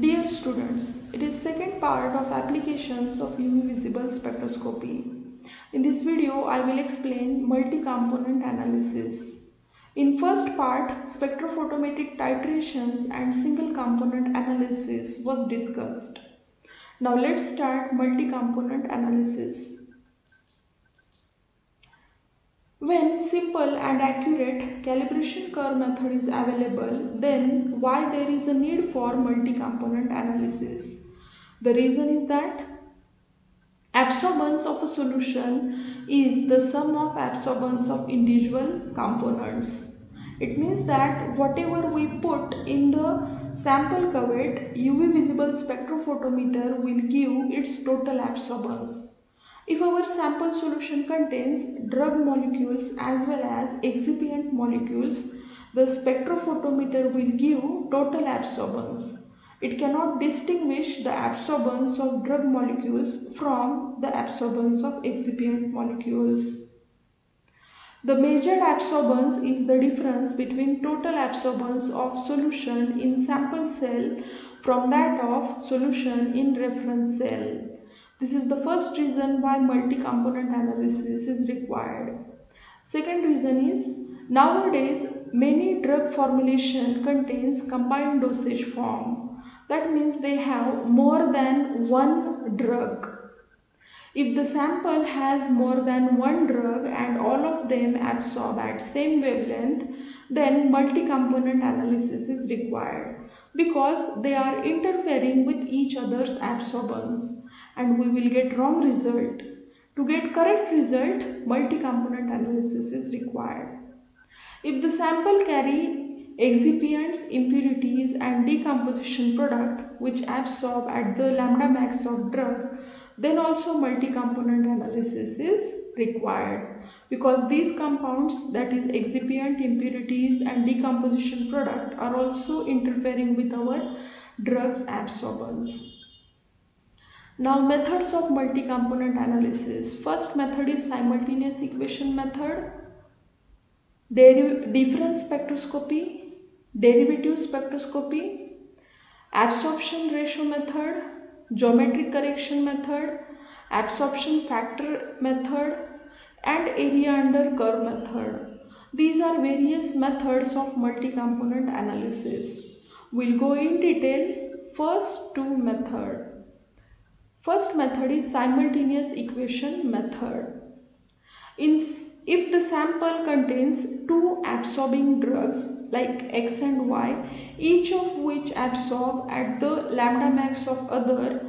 Dear students, it is second part of applications of UV visible spectroscopy. In this video, I will explain multi-component analysis. In first part, spectrophotometric titrations and single component analysis was discussed. Now let's start multi-component analysis. When simple and accurate calibration curve method is available, then why there is a need for multi-component analysis? The reason is that absorbance of a solution is the sum of absorbance of individual components. It means that whatever we put in the sample cuvette, UV visible spectrophotometer will give its total absorbance. If our sample solution contains drug molecules as well as excipient molecules, the spectrophotometer will give total absorbance. It cannot distinguish the absorbance of drug molecules from the absorbance of excipient molecules. The measured absorbance is the difference between total absorbance of solution in sample cell from that of solution in reference cell. This is the first reason why multi-component analysis is required. Second reason is nowadays many drug formulation contains combined dosage form. That means they have more than one drug. If the sample has more than one drug and all of them absorb at same wavelength, then multi-component analysis is required because they are interfering with each other's absorbance and we will get wrong result. To get correct result, multi-component analysis is required. If the sample carry excipients, impurities and decomposition product which absorb at the lambda max of drug, then also multi-component analysis is required because these compounds that is excipient, impurities and decomposition product are also interfering with our drug's absorbance. Now methods of multi-component analysis. First method is simultaneous equation method, difference spectroscopy, derivative spectroscopy, absorption ratio method, geometric correction method, absorption factor method and area under curve method. These are various methods of multi-component analysis. We'll go in detail first two method. First method is simultaneous equation method. In, if the sample contains two absorbing drugs like X and Y, each of which absorb at the lambda max of other,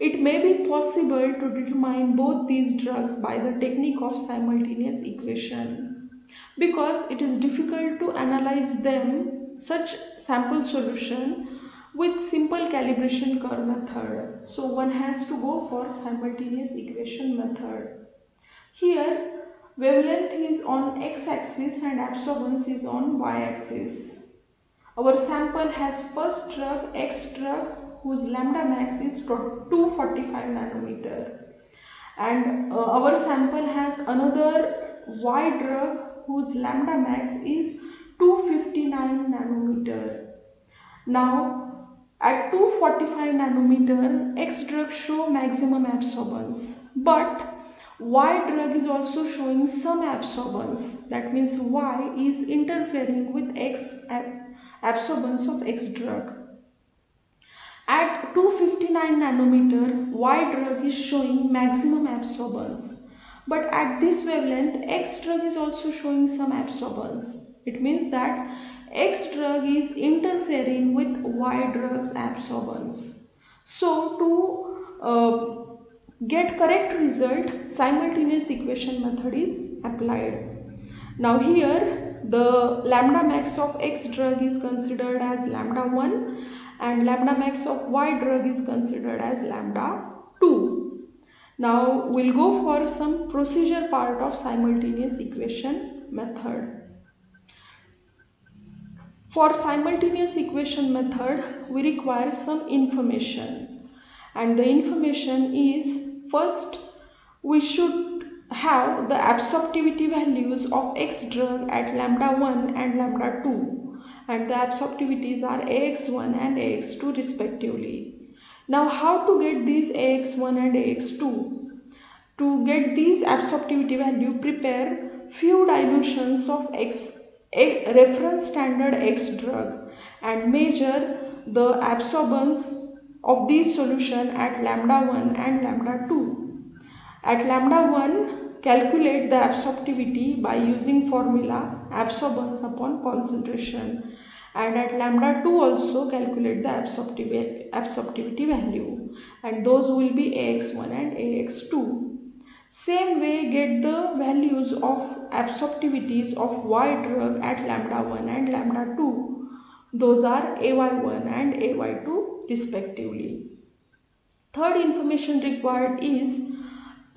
it may be possible to determine both these drugs by the technique of simultaneous equation. Because it is difficult to analyze them, such sample solution with simple calibration curve method. So one has to go for simultaneous equation method. Here wavelength is on x-axis and absorbance is on y-axis. Our sample has first drug X drug whose lambda max is 245 nanometer and uh, our sample has another Y drug whose lambda max is 259 nanometer. Now at 245 nanometer, X drug show maximum absorbance, but Y drug is also showing some absorbance. That means Y is interfering with X absorbance of X drug. At 259 nanometer, Y drug is showing maximum absorbance. But at this wavelength, X drug is also showing some absorbance. It means that X drug is interfering with Y drug's absorbance. So to uh, get correct result, simultaneous equation method is applied. Now here the lambda max of X drug is considered as lambda 1 and lambda max of Y drug is considered as lambda 2. Now we'll go for some procedure part of simultaneous equation method. For simultaneous equation method, we require some information. And the information is first we should have the absorptivity values of X drug at lambda 1 and lambda 2 and the absorptivities are AX1 and AX2 respectively. Now how to get these AX1 and AX2? To get these absorptivity value, prepare few dilutions of X, a reference standard X drug and measure the absorbance of these solution at lambda 1 and lambda 2. At lambda 1, calculate the absorptivity by using formula absorbance upon concentration and at lambda 2 also calculate the absorptivity, absorptivity value and those will be AX1 and AX2. Same way get the values of absorptivities of Y drug at lambda 1 and lambda 2. Those are AY1 and AY2 respectively. Third information required is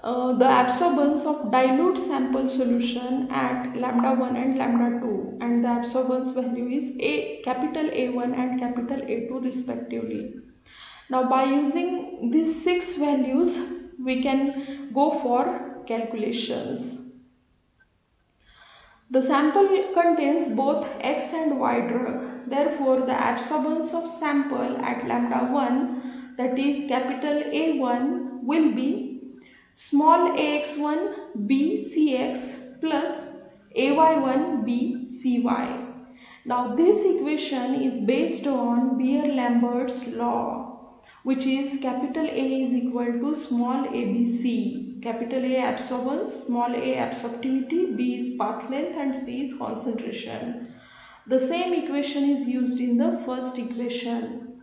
uh, the absorbance of dilute sample solution at lambda 1 and lambda 2 and the absorbance value is a capital A1 and capital A2 respectively. Now by using these six values we can go for calculations. The sample contains both X and Y drug. Therefore, the absorbance of sample at lambda 1 that is capital A1 will be small ax1 bcx plus ay1 bcy. Now this equation is based on Beer-Lambert's law which is capital A is equal to small abc. Capital A absorbance, small a absorptivity, B is path length and C is concentration. The same equation is used in the first equation.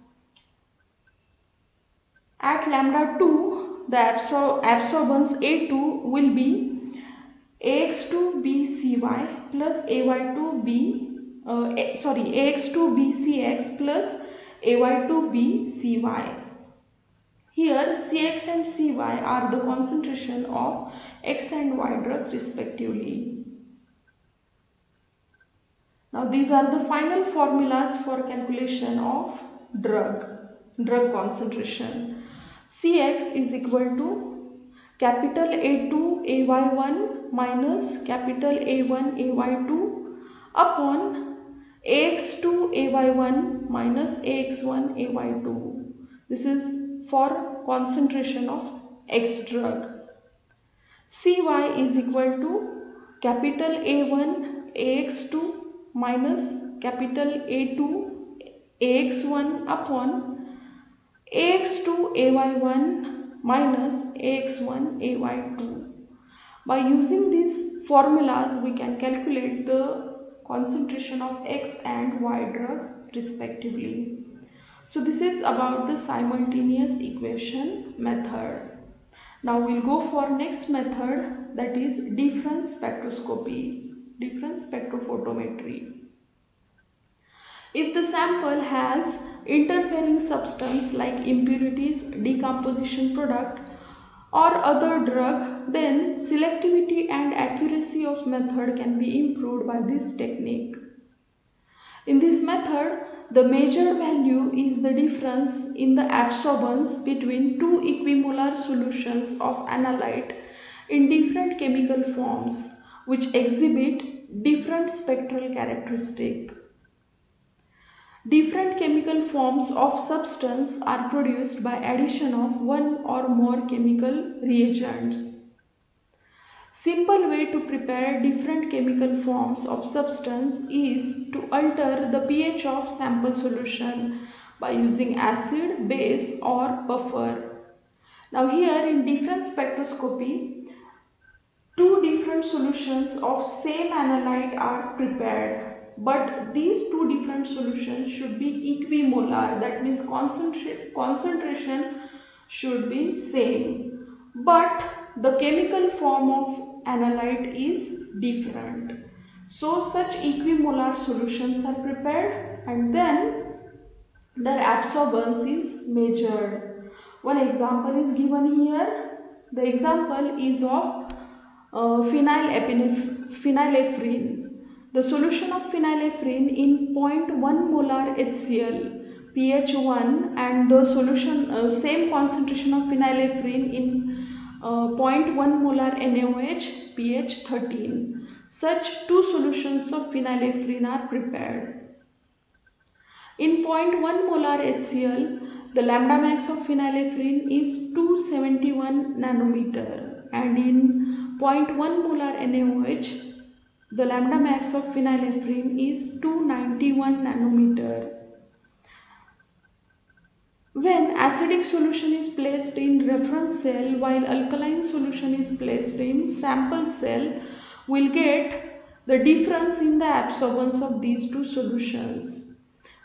At lambda 2, the absor absorbance A2 will be AX2BCY plus AY2B, uh, sorry, AX2BCX plus AY2BCY. Here Cx and Cy are the concentration of X and Y drug respectively. Now these are the final formulas for calculation of drug, drug concentration. Cx is equal to capital A2 AY1 minus capital A1 AY2 upon AX2 AY1 minus AX1 AY2. This is for concentration of X drug. Cy is equal to capital A1 AX2 minus capital A2 AX1 upon AX2 AY1 minus AX1 AY2. By using these formulas we can calculate the concentration of X and Y drug respectively. So this is about the simultaneous equation method. Now we'll go for next method that is difference spectroscopy, difference spectrophotometry. If the sample has interfering substance like impurities, decomposition product or other drug then selectivity and accuracy of method can be improved by this technique. In this method the major value is the difference in the absorbance between two equimolar solutions of analyte in different chemical forms which exhibit different spectral characteristic. Different chemical forms of substance are produced by addition of one or more chemical reagents. Simple way to prepare different chemical forms of substance is to alter the pH of sample solution by using acid, base or buffer. Now here in different spectroscopy, two different solutions of same analyte are prepared but these two different solutions should be equimolar that means concentra concentration should be same but the chemical form of analyte is different. So such equimolar solutions are prepared and then their absorbance is measured. One example is given here. The example is of uh, phenylephrine. The solution of phenylephrine in 0.1 molar HCl pH 1 and the solution uh, same concentration of phenylephrine in Uh, 0.1 molar NaOH pH 13. Such two solutions of phenylephrine are prepared. In 0.1 molar HCl, the lambda max of phenylephrine is 271 nanometer and in 0.1 molar NaOH, the lambda max of phenylephrine is 291 nanometer. When acidic solution is placed in reference cell while alkaline solution is placed in sample cell, we'll get the difference in the absorbance of these two solutions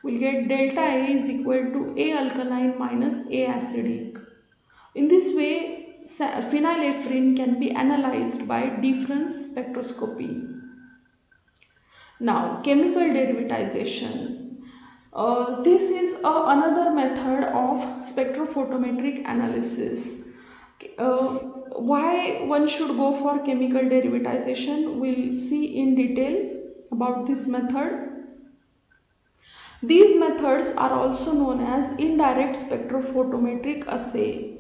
we'll get delta A is equal to A alkaline minus A acidic. In this way, phenylephrine can be analyzed by difference spectroscopy. Now, chemical derivatization. Uh, this is uh, another method of spectrophotometric analysis. Uh, why one should go for chemical derivatization, we'll see in detail about this method. These methods are also known as indirect spectrophotometric assay.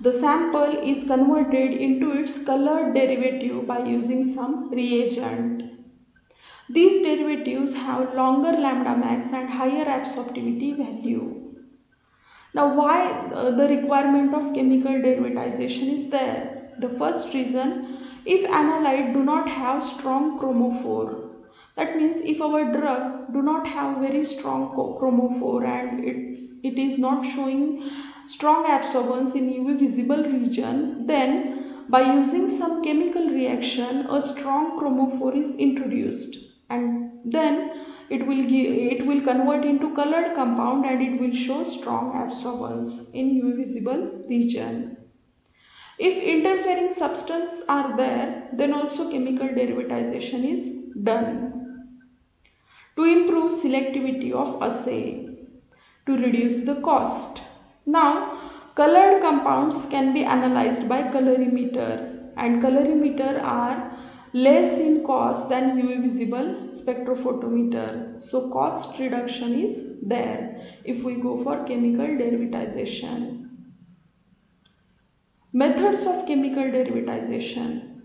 The sample is converted into its colored derivative by using some reagent. These derivatives have longer lambda max and higher absorptivity value. Now why uh, the requirement of chemical derivatization is there? The first reason, if analyte do not have strong chromophore, that means if our drug do not have very strong chromophore and it, it is not showing strong absorbance in UV visible region, then by using some chemical reaction, a strong chromophore is introduced and then it will give, it will convert into colored compound and it will show strong absorbance in UV visible region. If interfering substances are there, then also chemical derivatization is done to improve selectivity of assay to reduce the cost. Now, colored compounds can be analyzed by colorimeter and colorimeter are less in cost than UV visible spectrophotometer. So, cost reduction is there if we go for chemical derivatization. Methods of chemical derivatization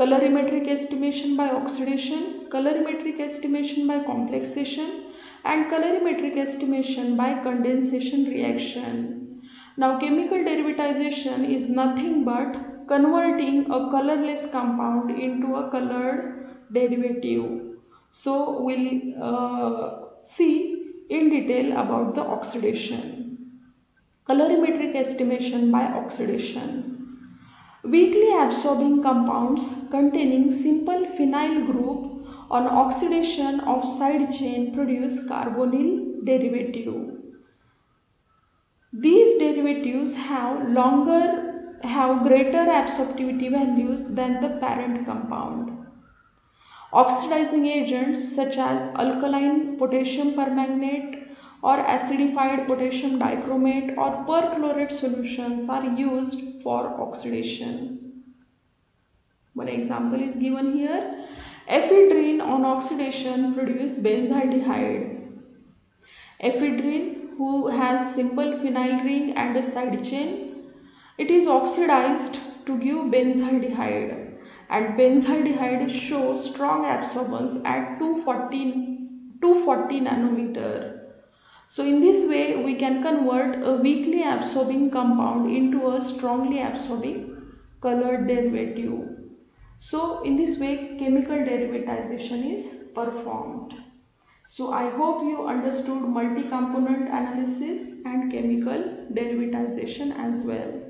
colorimetric estimation by oxidation, colorimetric estimation by complexation and colorimetric estimation by condensation reaction. Now chemical derivatization is nothing but converting a colorless compound into a colored derivative. So we'll uh, see in detail about the oxidation. Colorimetric estimation by oxidation. Weakly absorbing compounds containing simple phenyl group on oxidation of side chain produce carbonyl derivative. These derivatives have longer have greater absorptivity values than the parent compound. Oxidizing agents such as alkaline potassium permanganate or acidified potassium dichromate or perchlorate solutions are used for oxidation. One example is given here. Ephedrine on oxidation produce benzaldehyde. Ephedrine who has simple phenyl ring and a side chain, it is oxidized to give benzaldehyde and benzaldehyde shows strong absorbance at 240, 240 nanometer so in this way we can convert a weakly absorbing compound into a strongly absorbing colored derivative. So in this way chemical derivatization is performed. So I hope you understood multi-component analysis and chemical derivatization as well.